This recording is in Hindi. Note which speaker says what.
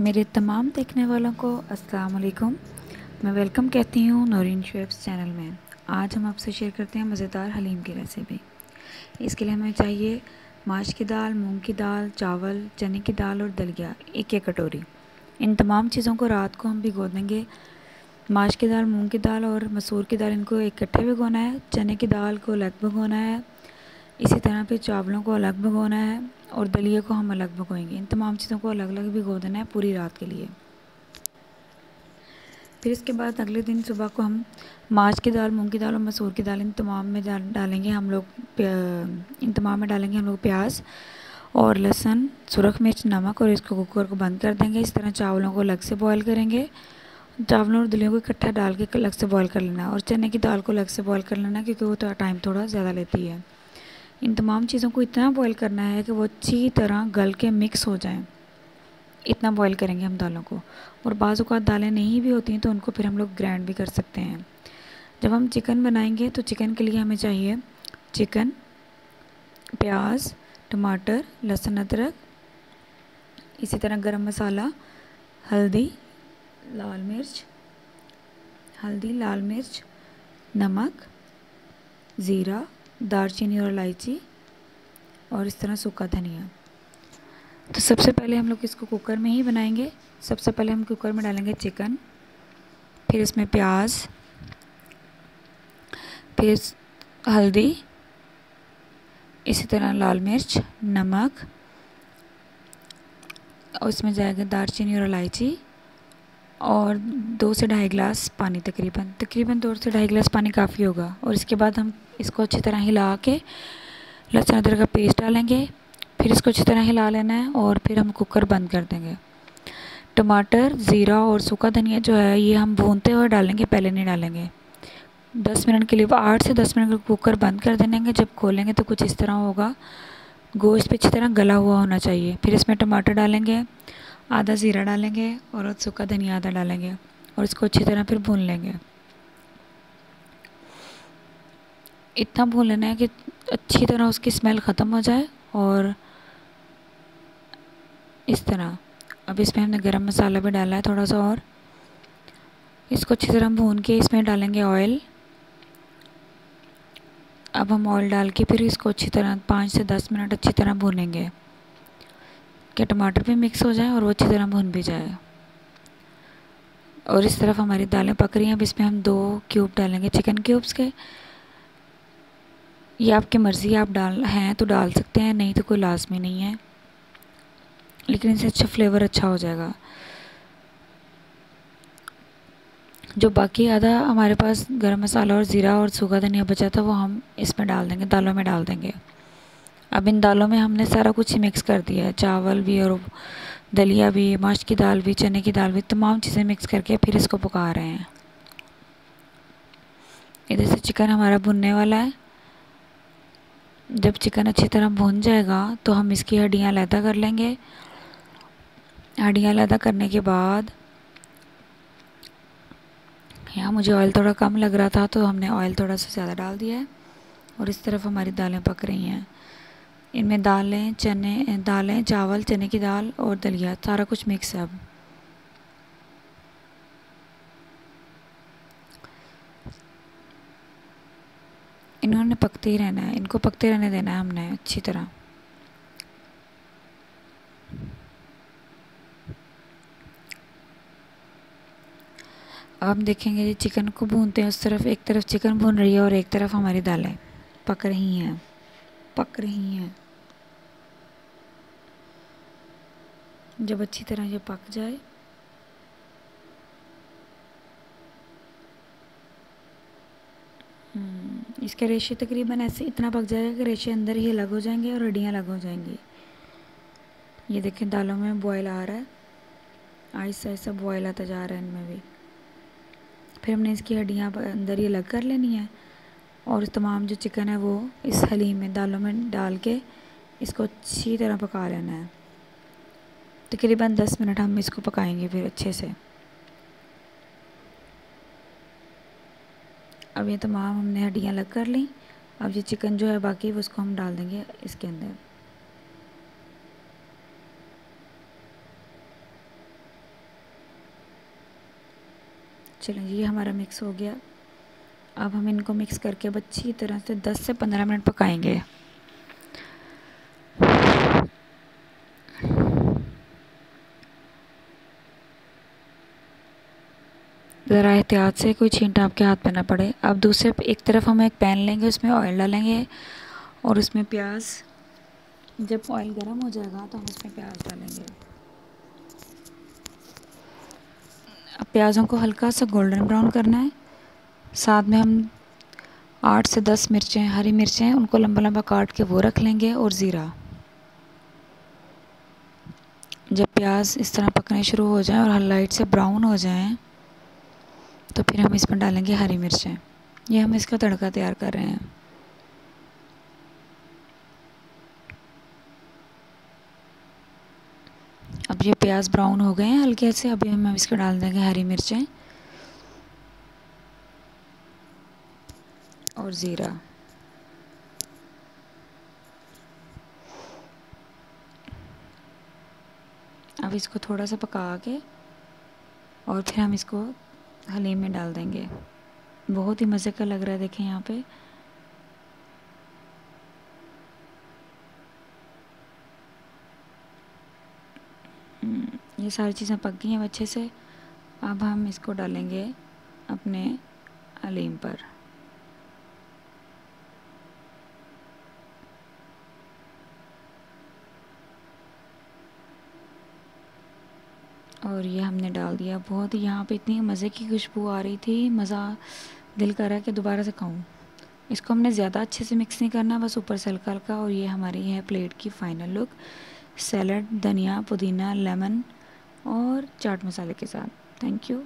Speaker 1: मेरे तमाम देखने वालों को अस्सलाम वालेकुम। मैं वेलकम कहती हूँ नौरीन शेफ्स चैनल में। आज हम आपसे शेयर करते हैं मज़ेदार हलीम की रेसिपी। इसके लिए हमें चाहिए माश की दाल, मूंग की दाल, चावल, चने की दाल और दलिया, एक एक कटोरी। इन तमाम चीज़ों को रात को हम भिगो देंगे। माश की दाल, मूंग की दाल और मसूर की दाल इनको इकट्ठे भिगोना है। चने की दाल को अलग भिगोना है। इसी तरह फिर चावलों को अलग भिगोना है और दलिए को हम अलग भिगोएँगे। इन तमाम चीज़ों को अलग अलग भिगो देना है पूरी रात के लिए। फिर इसके बाद अगले दिन सुबह को हम माछ की दाल, मूंग की दाल और मसूर की दाल इन तमाम में डालेंगे। हम लोग इन तमाम में डालेंगे हम लोग प्याज और लहसुन, सुरख मिर्च, नमक और इसको कुकर को बंद कर देंगे। इस तरह चावलों को अलग से बॉईल करेंगे। चावलों और दलियों को इकट्ठा डाल के अलग से बॉईल कर लेना और चने की दाल को अलग से बॉईल कर लेना क्योंकि वो टाइम थोड़ा ज़्यादा लेती है। इन तमाम चीज़ों को इतना बॉईल करना है कि वो अच्छी तरह गल के मिक्स हो जाएँ। इतना बॉईल करेंगे हम दालों को। और बाज़ अवत दालें नहीं भी होती हैं तो उनको फिर हम लोग ग्राइंड भी कर सकते हैं। जब हम चिकन बनाएँगे तो चिकन के लिए हमें चाहिए चिकन प्याज, टमाटर, लहसुन अदरक, इसी तरह गरम मसाला, हल्दी, लाल मिर्च, हल्दी, लाल मिर्च, नमक, ज़ीरा दालचीनी और इलायची और इस तरह सूखा धनिया। तो सबसे पहले हम लोग इसको कुकर में ही बनाएँगे। सबसे पहले हम कुकर में डालेंगे चिकन फिर इसमें प्याज, फिर हल्दी, इसी तरह लाल मिर्च, नमक, और इसमें जाएगा दालचीनी और इलायची, और दो से ढाई गिलास पानी तकरीबन। तकरीबन दो से ढाई गिलास पानी काफ़ी होगा। और इसके बाद हम इसको अच्छी तरह हिला के लहसुन अदरक का पेस्ट डालेंगे, फिर इसको अच्छी तरह हिला लेना है और फिर हम कुकर बंद कर देंगे। टमाटर, ज़ीरा और सूखा धनिया जो है, ये हम भूनते हुए डालेंगे, पहले नहीं डालेंगे। दस मिनट के लिए वो आठ से दस मिनट कुकर बंद कर देंगे जब खोलेंगे तो कुछ इस तरह होगा। गोश्त पे अच्छी तरह गला हुआ होना चाहिए। फिर इसमें टमाटर डालेंगे, आधा ज़ीरा डालेंगे और सूखा धनिया आधा डालेंगे और इसको अच्छी तरह फिर भून लेंगे। इतना भून लेना है कि अच्छी तरह उसकी स्मेल ख़त्म हो जाए और इस तरह। अब इसमें हमने गरम मसाला भी डाला है थोड़ा सा और। इसको अच्छी तरह भून के इसमें डालेंगे ऑयल अब हम ऑयल डाल के फिर इसको अच्छी तरह पाँच से दस मिनट अच्छी तरह भूनेंगे। कि टमाटर भी मिक्स हो जाए और वो अच्छी तरह भून भी जाए। और इस तरफ़ हमारी दालें पक रही हैं। अब इसमें हम दो क्यूब डालेंगे चिकन क्यूब्स के। ये आपकी मर्ज़ी आप डाल, हैं तो डाल सकते हैं, नहीं तो कोई लाजमी नहीं है। लेकिन इससे अच्छा फ्लेवर अच्छा हो जाएगा। जो बाकी आधा हमारे पास गरम मसाला और ज़ीरा और सूखा धनिया बचा था, वो हम इसमें डाल देंगे, दालों में डाल देंगे। अब इन दालों में हमने सारा कुछ ही मिक्स कर दिया है। चावल भी और दलिया भी, माश की दाल भी, चने की दाल भी, तमाम चीज़ें मिक्स करके फिर इसको पका रहे हैं। इधर से चिकन हमारा भुनने वाला है। जब चिकन अच्छी तरह भुन जाएगा तो हम इसकी हड्डियाँ लैदा कर लेंगे। हड्डियाँ लैदा करने के बाद, यहाँ मुझे ऑयल थोड़ा कम लग रहा था तो हमने ऑयल थोड़ा सा ज़्यादा डाल दिया है। और इस तरफ़ हमारी दालें पक रही हैं। इनमें दालें, चने, दालें, चावल, चने की दाल और दलिया, सारा कुछ मिक्स है अब इन्होंने पकते ही रहना है, इनको पकते रहने देना है हमने, अच्छी तरह। अब देखेंगे जी, चिकन को भूनते हैं, उस तरफ़, एक तरफ़ चिकन भून रही है और एक तरफ़ हमारी दालें पक रही हैं, पक रही हैं। जब अच्छी तरह ये पक जाए इसके रेशे तकरीबन ऐसे इतना पक जाएगा कि रेशे अंदर ही अलग हो जाएँगे और हड्डियाँ अलग हो जाएँगी। ये देखें, दालों में बॉयल आ रहा है। आहिस्ता आहिस्ता बॉयल आता जा रहा है इनमें भी। फिर हमने इसकी हड्डियाँ अंदर ही अलग कर लेनी है और तमाम जो चिकन है वो इस हलीम में, दालों में डाल के इसको अच्छी तरह पका लेना है। तकरीबन दस मिनट हम इसको पकाएँगे फिर अच्छे से। अब ये तमाम हमने हड्डियाँ अलग कर ली। अब ये चिकन जो है बाकी उसको हम डाल देंगे इसके अंदर। चलो ये हमारा मिक्स हो गया। अब हम इनको मिक्स करके अब अच्छी तरह से 10 से 15 मिनट पकाएँगे। ज़रा एहतियात से कोई छींट आपके हाथ पे ना पड़े। अब दूसरे एक तरफ़ हम एक पैन लेंगे, उसमें ऑयल डालेंगे और उसमें प्याज, जब ऑयल गर्म हो जाएगा तो हम उसमें प्याज डालेंगे। अब प्याज़ों को हल्का सा गोल्डन ब्राउन करना है। साथ में हम आठ से दस मिर्चें, हरी मिर्चें, उनको लंबा लंबा काट के वो रख लेंगे और ज़ीरा। जब प्याज इस तरह पकने शुरू हो जाएँ और लाइट से ब्राउन हो जाएँ तो फिर हम इसमें डालेंगे हरी मिर्चें। ये हम इसका तड़का तैयार कर रहे हैं। अब ये प्याज ब्राउन हो गए हैं हल्के से। अभी हम इसको डाल देंगे हरी मिर्चें और ज़ीरा। अब इसको थोड़ा सा पका के और फिर हम इसको हलीम में डाल देंगे। बहुत ही मज़े का लग रहा है देखें यहाँ पे। हम्म, ये सारी चीज़ें पक गई हैं अच्छे से। अब हम इसको डालेंगे अपने हलीम पर। और ये हमने डाल दिया बहुत। ही यहाँ पे इतनी मज़े की खुशबू आ रही थी, मज़ा दिल कर रहा है कि दोबारा से खाऊँ। इसको हमने ज़्यादा अच्छे से मिक्स नहीं करना, बस ऊपर से हल्का हल्का और ये हमारी है प्लेट की फ़ाइनल लुक सैलड धनिया, पुदीना लेमन और चाट मसाले के साथ। Thank you